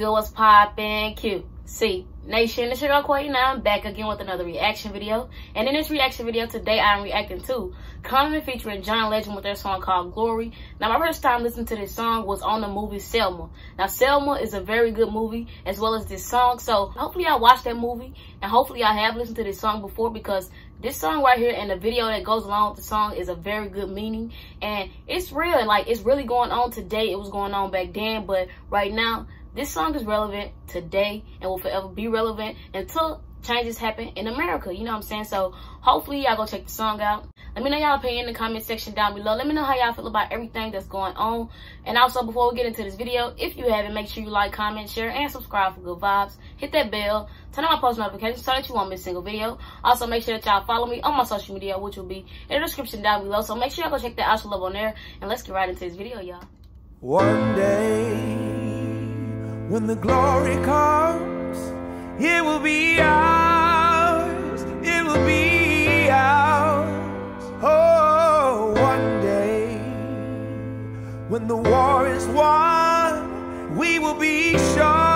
good? What's poppin'? Q. C. Nation, it's your girl Quay now. I'm back again with another reaction video. And in this reaction video today, I'm reacting to Common featuring John Legend with their song called Glory. Now, my first time listening to this song was on the movie Selma. Now, Selma is a very good movie as well as this song. So, hopefully y'all watched that movie and hopefully y'all have listened to this song before because this song right here and the video that goes along with the song is a very good meaning and it's real like it's really going on today it was going on back then but right now this song is relevant today and will forever be relevant until changes happen in America. You know what I'm saying? So hopefully y'all go check the song out. Let me know y'all opinion in the comment section down below. Let me know how y'all feel about everything that's going on. And also before we get into this video, if you haven't, make sure you like, comment, share, and subscribe for good vibes. Hit that bell. Turn on my post notifications so that you won't miss a single video. Also make sure that y'all follow me on my social media, which will be in the description down below. So make sure y'all go check that out. Love on there. And let's get right into this video, y'all. One day when the glory comes, it will be ours, it will be ours. Oh, one day when the war is won, we will be sure.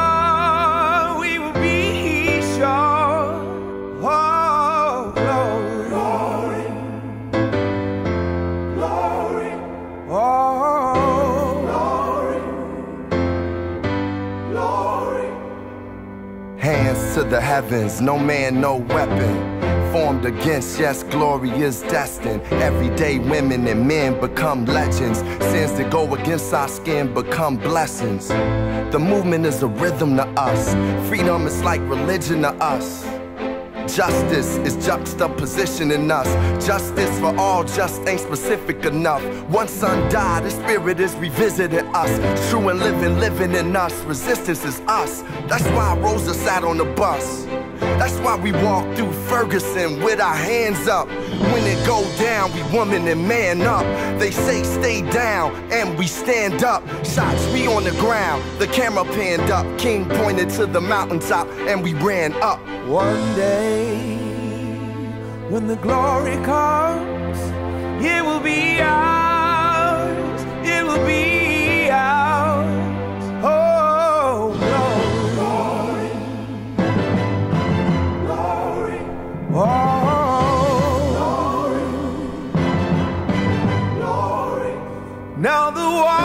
To the heavens, no man, no weapon formed against. Yes, glory is destined. Everyday women and men become legends. Sins that go against our skin become blessings. The movement is a rhythm to us. Freedom is like religion to us. Justice is juxtaposition in us. Justice for all just ain't specific enough. One son died, the spirit is revisiting us. True and living, living in us. Resistance is us. That's why Rosa sat on the bus. That's why we walked through Ferguson with our hands up. When it go down, we woman and man up. They say stay down, and we stand up. Shots we on the ground, the camera panned up. King pointed to the mountaintop, and we ran up. One day, when the glory comes, it will be ours. Now the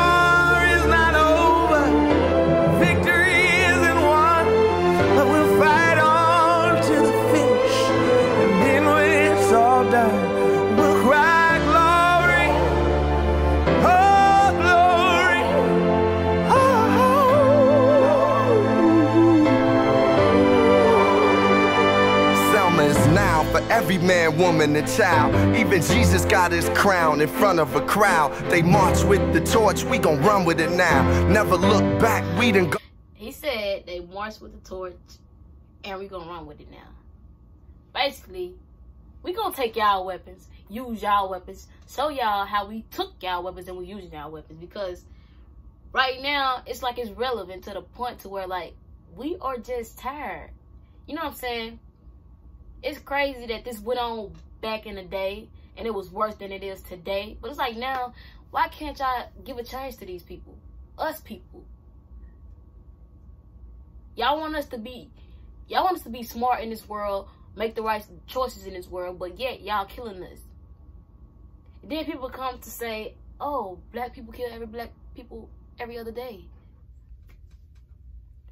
woman, and child. Even Jesus got his crown in front of a crowd. They march with the torch, we gon' run with it now. Never look back, we done go. He said they march with the torch and we gonna run with it now. Basically, we gonna take y'all weapons, use y'all weapons, show y'all how we took y'all weapons and we using y'all weapons because right now it's like it's relevant to the point to where like we are just tired. You know what I'm saying? It's crazy that this went on back in the day and it was worse than it is today. But it's like now, why can't y'all give a chance to these people? Us people. Y'all want us to be y'all want us to be smart in this world, make the right choices in this world, but yet y'all killing us. Then people come to say, oh, black people kill every black people every other day.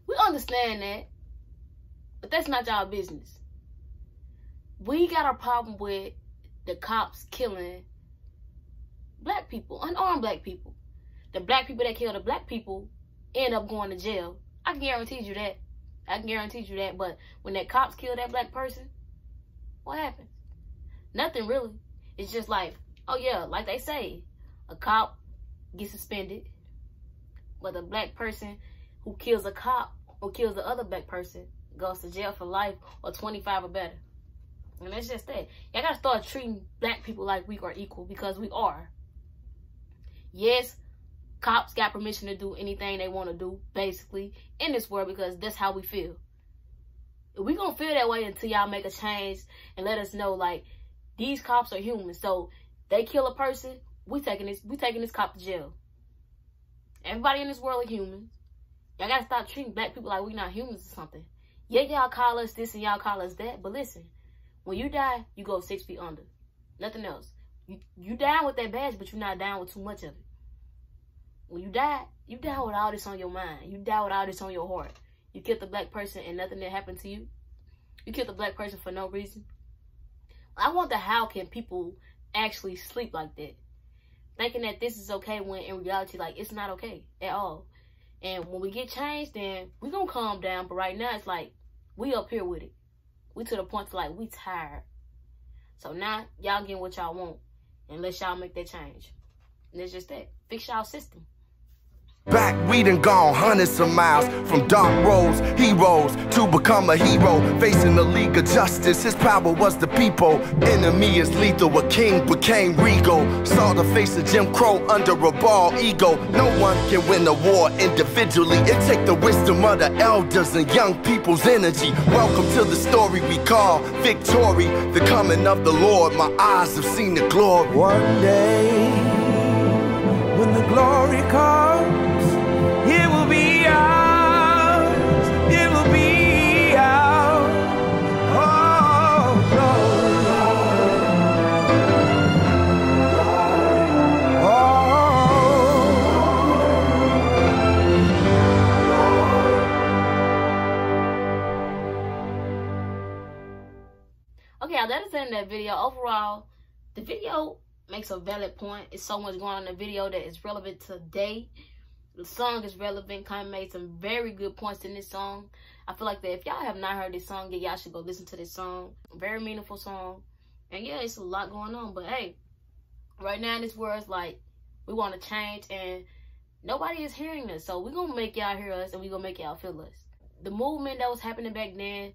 We understand that, but that's not y'all business we got a problem with the cops killing black people, unarmed black people. The black people that kill the black people end up going to jail. I guarantee you that. I can guarantee you that. But when that cops kill that black person, what happens? Nothing really. It's just like, oh yeah, like they say, a cop gets suspended, but a black person who kills a cop or kills the other black person goes to jail for life or 25 or better. And that's just that. Y'all gotta start treating black people like we are equal because we are. Yes, cops got permission to do anything they want to do, basically, in this world because that's how we feel. We gonna feel that way until y'all make a change and let us know, like, these cops are human. So they kill a person, we taking this, we taking this cop to jail. Everybody in this world are humans. Y'all gotta stop treating black people like we not humans or something. Yeah, y'all call us this and y'all call us that, but listen, when you die, you go six feet under. Nothing else. You you down with that badge, but you're not down with too much of it. When you die, you die with all this on your mind. You die with all this on your heart. You killed the black person and nothing that happened to you. You killed the black person for no reason. I wonder how can people actually sleep like that? Thinking that this is okay when in reality, like, it's not okay at all. And when we get changed, then we gonna calm down. But right now, it's like, we up here with it. We to the point to like, we tired. So now, y'all getting what y'all want. Unless y'all make that change. And it's just that. Fix y'all system. Back, we done gone hundreds of miles from dark roads, heroes to become a hero. Facing the League of Justice, his power was the people. Enemy is lethal, a king became regal. Saw the face of Jim Crow under a bald ego. No one can win a war individually. It take the wisdom of the elders and young people's energy. Welcome to the story we call victory. The coming of the Lord, my eyes have seen the glory. One day, when the glory comes, That video. Overall, the video makes a valid point. It's so much going on in the video that is relevant today. The song is relevant. Kind of made some very good points in this song. I feel like that if y'all have not heard this song yet, y'all should go listen to this song. Very meaningful song. And yeah, it's a lot going on. But hey, right now in this world, it's like we want to change and nobody is hearing us. So we're going to make y'all hear us and we're going to make y'all feel us. The movement that was happening back then,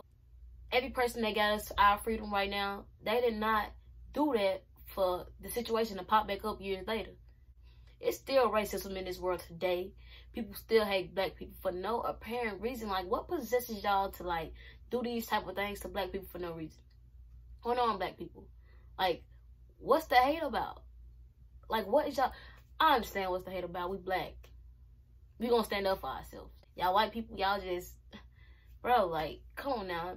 every person that got us our freedom right now, they did not do that for the situation to pop back up years later. It's still racism in this world today. People still hate black people for no apparent reason. Like, what possesses y'all to, like, do these type of things to black people for no reason? Or on black people? Like, what's the hate about? Like, what is y'all... I understand what's the hate about. We black. We gonna stand up for ourselves. Y'all white people, y'all just... Bro, like, come on now.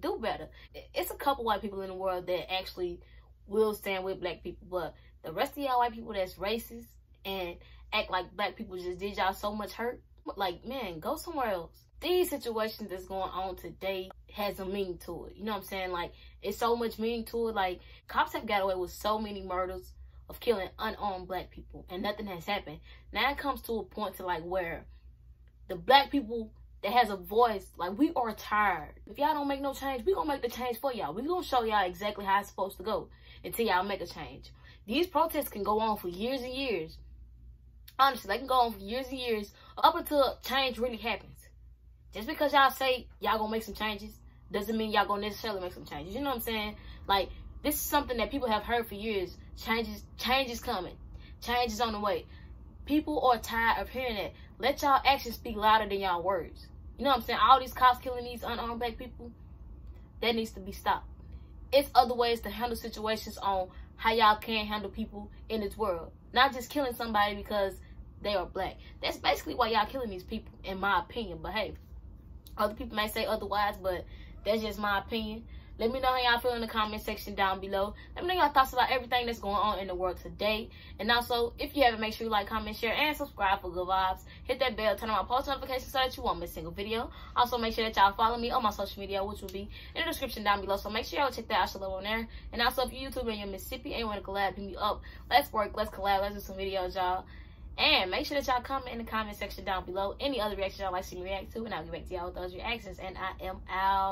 Do better. It's a couple white people in the world that actually will stand with black people. But the rest of y'all white people that's racist and act like black people just did y'all so much hurt, like, man, go somewhere else. These situations that's going on today has a meaning to it. You know what I'm saying? Like, it's so much meaning to it. Like, cops have got away with so many murders of killing unarmed black people and nothing has happened. Now it comes to a point to like where the black people that has a voice, like we are tired. If y'all don't make no change, we gonna make the change for y'all. We gonna show y'all exactly how it's supposed to go until y'all make a change. These protests can go on for years and years. Honestly, they can go on for years and years up until change really happens. Just because y'all say y'all gonna make some changes doesn't mean y'all gonna necessarily make some changes. You know what I'm saying? Like this is something that people have heard for years. Changes, change is coming. Change is on the way. People are tired of hearing that. Let y'all actions speak louder than y'all words. You know what I'm saying? All these cops killing these unarmed black people, that needs to be stopped. It's other ways to handle situations on how y'all can handle people in this world. Not just killing somebody because they are black. That's basically why y'all killing these people, in my opinion. But hey, other people may say otherwise, but that's just my opinion. Let me know how y'all feel in the comment section down below. Let me know your thoughts about everything that's going on in the world today. And also, if you haven't, make sure you like, comment, share, and subscribe for good vibes. Hit that bell, turn on my post notifications so that you won't miss a single video. Also, make sure that y'all follow me on my social media, which will be in the description down below. So make sure y'all check that out below on there. And also, if you're YouTube and you're Mississippi and you want to collab, hit me up. Let's work, let's collab, let's do some videos, y'all. And make sure that y'all comment in the comment section down below any other reactions y'all like to see me react to. And I'll get back to y'all with those reactions. And I am out.